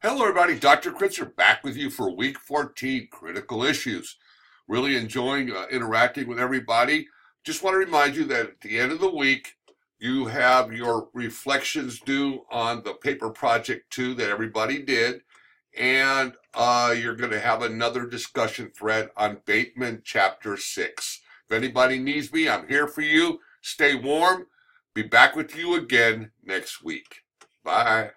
Hello, everybody. Dr. Kritzer back with you for week 14 critical issues. Really enjoying uh, interacting with everybody. Just want to remind you that at the end of the week, you have your reflections due on the paper project two that everybody did. And uh, you're going to have another discussion thread on Bateman chapter six. If anybody needs me, I'm here for you. Stay warm. Be back with you again next week. Bye.